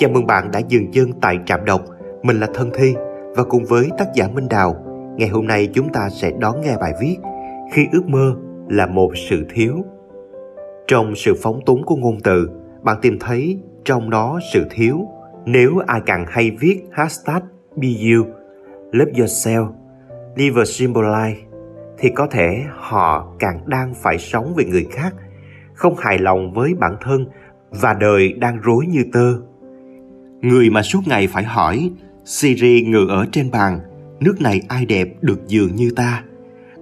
Chào mừng bạn đã dừng chân tại Trạm Đọc. Mình là Thân Thi và cùng với tác giả Minh Đào, ngày hôm nay chúng ta sẽ đón nghe bài viết Khi ước mơ là một sự thiếu. Trong sự phóng túng của ngôn từ, bạn tìm thấy trong đó sự thiếu. Nếu ai càng hay viết hashtag be you, love yourself, live a simple life, thì có thể họ càng đang phải sống vì người khác, không hài lòng với bản thân và đời đang rối như tơ. Người mà suốt ngày phải hỏi, Siri ngự ở trên bàn, Nước này ai đẹp được dường như ta?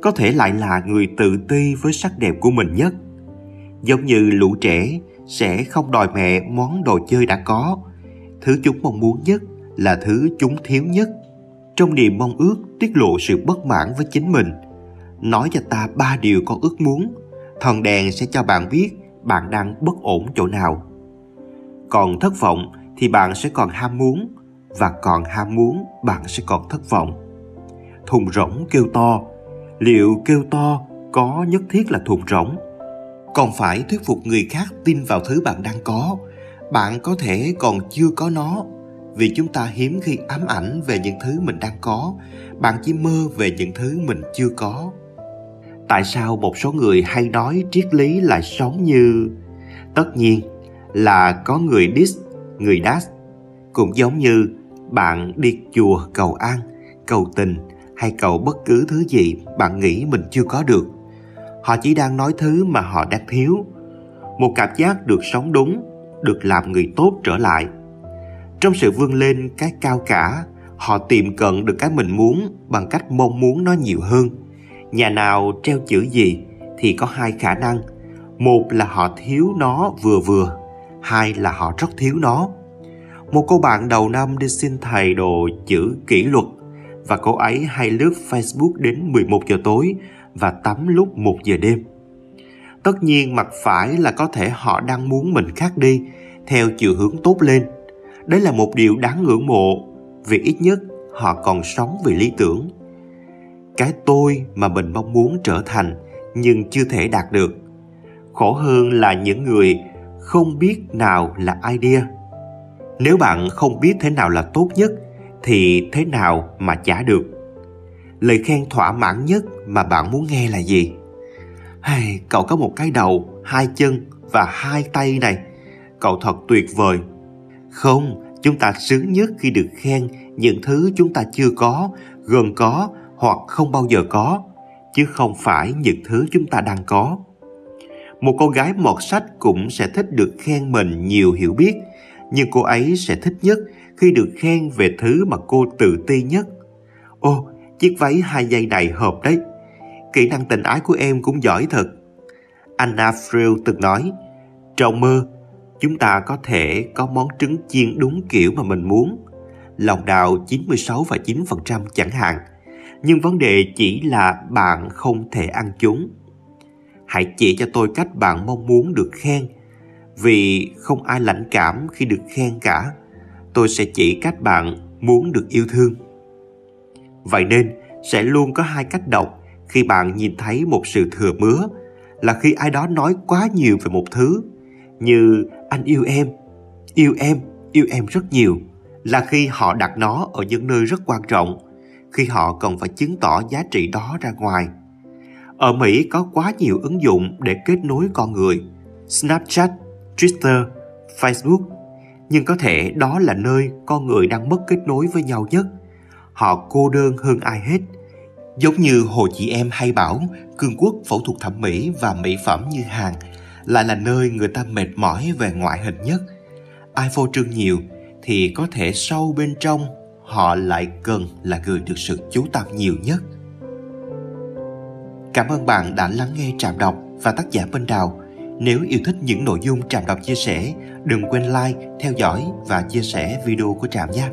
Có thể lại là người tự ti với sắc đẹp của mình nhất. Giống như lũ trẻ sẽ không đòi mẹ món đồ chơi đã có. Thứ chúng mong muốn nhất là thứ chúng thiếu nhất. Trong niềm mong ước tiết lộ sự bất mãn với chính mình. Nói cho ta ba điều con ước muốn, Thần đèn sẽ cho bạn biết bạn đang bất ổn chỗ nào. Còn thất vọng thì bạn sẽ còn ham muốn, và còn ham muốn, bạn sẽ còn thất vọng. Thùng rỗng kêu to. Liệu kêu to có nhất thiết là thùng rỗng? Còn phải thuyết phục người khác tin vào thứ bạn đang có. Bạn có thể còn chưa có nó. Vì chúng ta hiếm khi ám ảnh về những thứ mình đang có. Bạn chỉ mơ về những thứ mình chưa có. Tại sao một số người hay nói triết lý lại sống như, tất nhiên là có người diss người đát. Cũng giống như bạn đi chùa cầu an, cầu tình hay cầu bất cứ thứ gì bạn nghĩ mình chưa có được. Họ chỉ đang nói thứ mà họ đang thiếu. Một cảm giác được sống đúng, được làm người tốt trở lại. Trong sự vươn lên cái cao cả, họ tìm cận được cái mình muốn bằng cách mong muốn nó nhiều hơn. Nhà nào treo chữ gì thì có hai khả năng. Một là họ thiếu nó vừa vừa hai là họ rất thiếu nó một cô bạn đầu năm đi xin thầy đồ chữ kỷ luật, và cô ấy hay lướt Facebook đến 11 giờ tối và tắm lúc 1 giờ đêm. Tất nhiên mặt phải là có thể họ đang muốn mình khác đi, theo chiều hướng tốt lên. Đấy là một điều đáng ngưỡng mộ, vì ít nhất họ còn sống vì lý tưởng. Cái tôi mà mình mong muốn trở thành nhưng chưa thể đạt được. Khổ hơn là những người không biết nào là idea. Nếu bạn không biết thế nào là tốt nhất, thì thế nào mà trả được. Lời khen thỏa mãn nhất mà bạn muốn nghe là gì? Hay cậu có một cái đầu, hai chân và hai tay này. Cậu thật tuyệt vời. Không, chúng ta sướng nhất khi được khen những thứ chúng ta chưa có gần có hoặc không bao giờ có, chứ không phải những thứ chúng ta đang có một cô gái mọt sách cũng sẽ thích được khen mình nhiều hiểu biết nhưng cô ấy sẽ thích nhất khi được khen về thứ mà cô tự ti nhất. Ô, chiếc váy hai dây này hợp đấy. Kỹ năng tình ái của em cũng giỏi thật. Anna frill từng nói, trong mơ, chúng ta có thể có món trứng chiên đúng kiểu mà mình muốn. Lòng đào 96,9% chẳng hạn. Nhưng vấn đề chỉ là bạn không thể ăn chúng. Hãy chỉ cho tôi cách bạn mong muốn được khen. Vì không ai lãnh cảm khi được khen cả. Tôi sẽ chỉ cách bạn muốn được yêu thương. Vậy nên, sẽ luôn có hai cách đọc khi bạn nhìn thấy một sự thừa mứa, là khi ai đó nói quá nhiều về một thứ. Như, anh yêu em yêu em yêu em rất nhiều. Là khi họ đặt nó ở những nơi rất quan trọng, khi họ cần phải chứng tỏ giá trị đó ra ngoài ở mỹ có quá nhiều ứng dụng để kết nối con người snapchat Twitter, Facebook, nhưng có thể đó là nơi con người đang mất kết nối với nhau nhất. Họ cô đơn hơn ai hết. Giống như hồ chị em hay bảo, cương quốc phẫu thuật thẩm mỹ và mỹ phẩm như hàng, lại là nơi người ta mệt mỏi về ngoại hình nhất. Ai phô trương nhiều thì có thể sâu bên trong họ lại cần là người được sự chú tâm nhiều nhất. Cảm ơn bạn đã lắng nghe Trạm Đọc và tác giả Minh Đào. Nếu yêu thích những nội dung Trạm Đọc chia sẻ, đừng quên like, theo dõi và chia sẻ video của Trạm nhé.